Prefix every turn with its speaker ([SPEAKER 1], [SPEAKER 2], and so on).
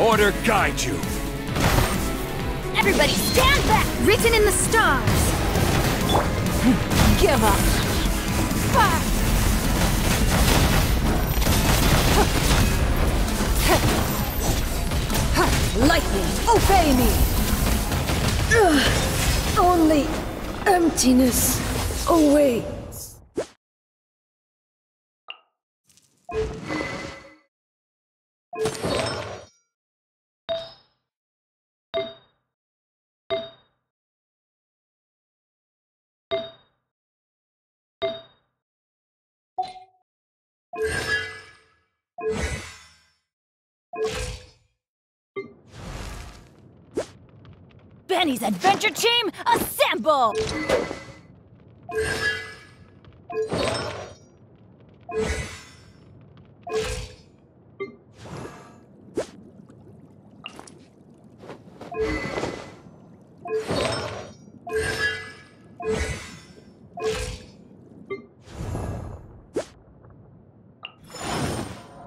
[SPEAKER 1] Jupiter guide you.
[SPEAKER 2] Everybody stand back!
[SPEAKER 3] Written in the stars.
[SPEAKER 2] Give up! Fire!
[SPEAKER 3] Lightning, obey me! Ugh, only emptiness awaits.
[SPEAKER 2] Benny's adventure team, assemble!